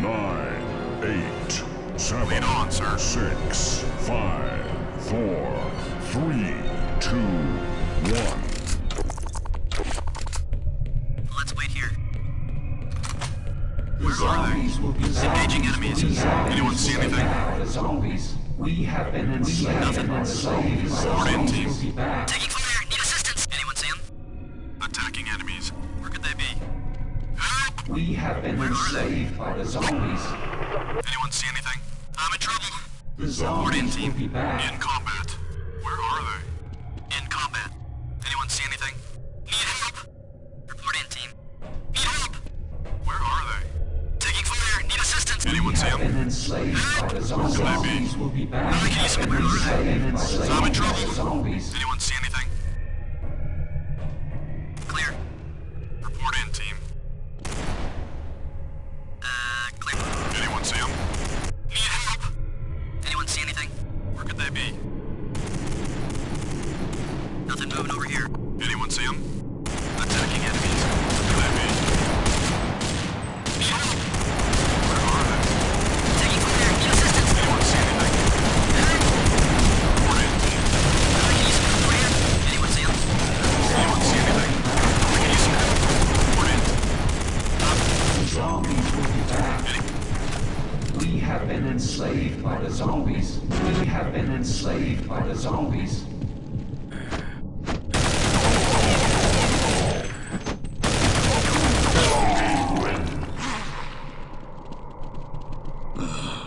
nine, eight, seven, Lead on, sir. six, five, four, three, two, one. Let's wait here. The zombies will be Engaging enemies. Zombies Anyone see anything? The zombies. We have been enslaved. Nothing. enslaved. The Report in, zombies team. will be back. Taking fire. We have been enslaved by the zombies. Anyone see anything? I'm in trouble. The zombies team. will be back. In combat. Where are they? In combat. Anyone see anything? Need help. Report in, team. Need help. Where are they? Taking fire. Need assistance. Anyone We see them? been enslaved by the zombies. Could they be? Will be back. I can use some We have where been enslaved I'm in trouble. zombies. Anyone see anything? Nothing moving over here. Anyone see them? Attacking enemies. Where could they be? Where are they? Taking fire. Need assistance. Anyone see anything? Report in, team. I can use some help over here. Anyone see him? Anyone see anything? I can use some help. Report in. Zombies will be back. Any- We have been enslaved by the zombies. We have been enslaved by the zombies. Ugh.